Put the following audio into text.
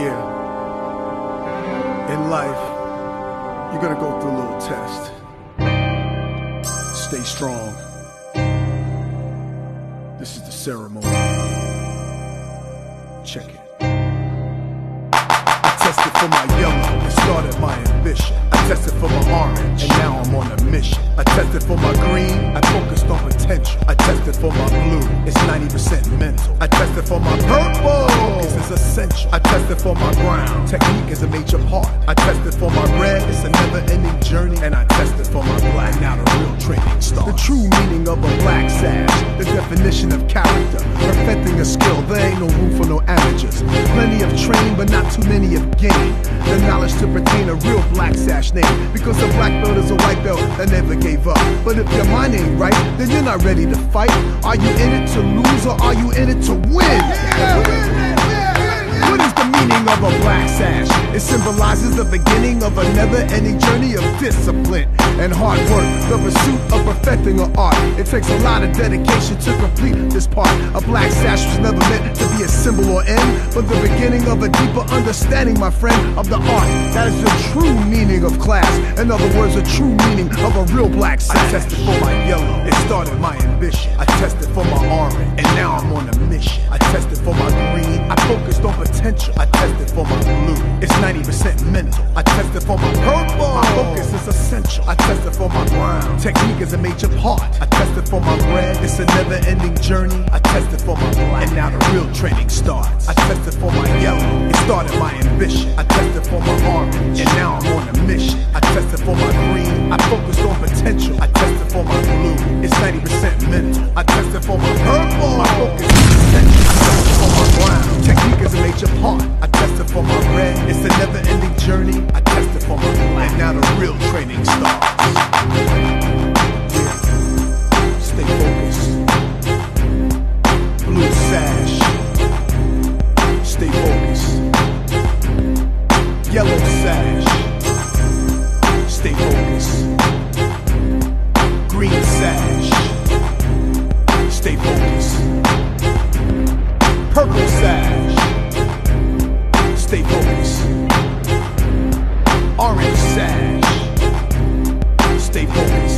Yeah. In life, you're gonna go through a little test. Stay strong. This is the ceremony. Check it. I tested for my yellow and started my ambition. I tested for my orange and now I'm on a mission. I tested for my green, I tested for my purple, focus is essential. I tested for my brown, technique is a major part. I tested for my red, it's a never ending journey. And I tested for my black, now the real The true meaning of a black sash, the definition of character, perfecting a skill, there ain't no room for no amateurs. Plenty of training, but not too many of gain. The knowledge to retain a real black sash name. Because a black belt is a white belt that never gave up. But if your mind ain't right, then you're not ready to fight. Are you in it to lose or are you in it to win? Symbolizes the beginning of a never-ending journey of discipline and hard work. The pursuit of perfecting an art. It takes a lot of dedication to complete this part. A black sash was never meant to be a symbol or end, but the beginning of a deeper understanding, my friend, of the art. That is the true meaning of class. In other words, the true meaning of a real black sash. I tested for my yellow, it started my ambition. I tested for my orange, and now I'm on a mission. I tested for my green, I focused on potential. I tested I tested for my purple, my focus is essential. I tested for my brown, technique is a major part. I tested for my red, it's a never ending journey. I tested for my black, and now the real training starts. I tested for my yellow, it started my ambition. I tested for my orange, and now I'm on a mission. I tested for my green, I focused on potential. I tested for my blue, it's 90% mental. I tested for my purple, stay focused. Orange sash, stay focused.